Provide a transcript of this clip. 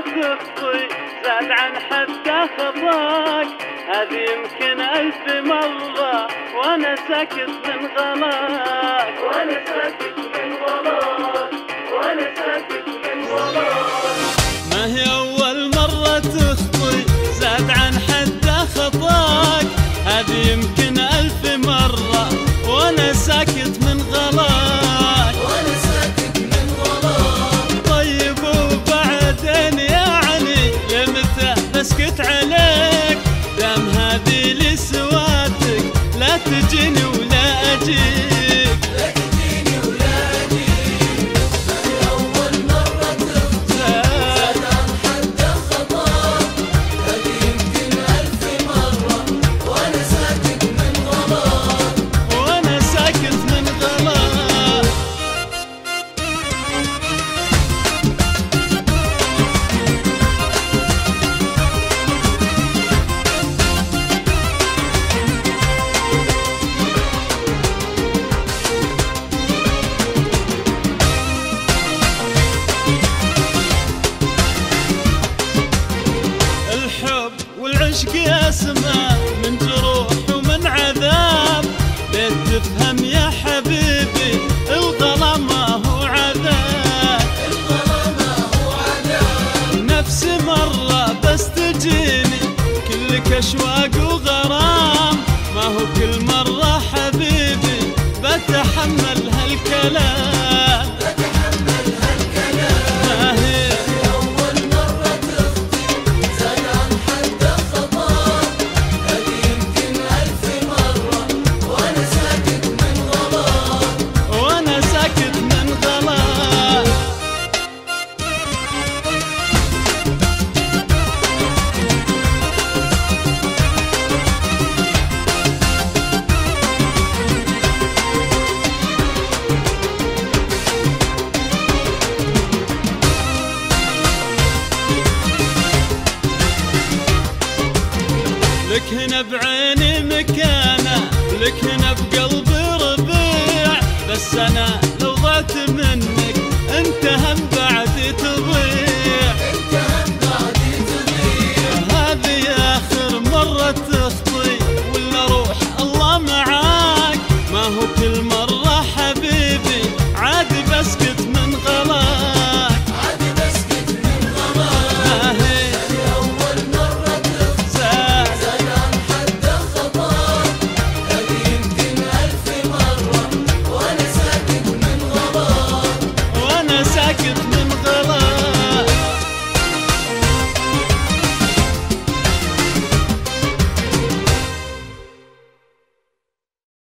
تبقي زاد عن حتى خطاك. هذه يمكن ألف مرة وأنا ساكت من غلاك. وأنا ساكت تجيني ولا أجيك اشواق وغرام. ما هو كل مرة حبيبي بتحمل هالكلام. لك هنا بعيني مكانه لك هنا بقلبي ربيع بس أنا